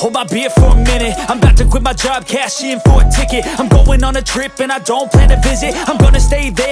Hold my beer for a minute. I'm about to quit my job, cash in for a ticket. I'm going on a trip and I don't plan to visit. I'm gonna stay there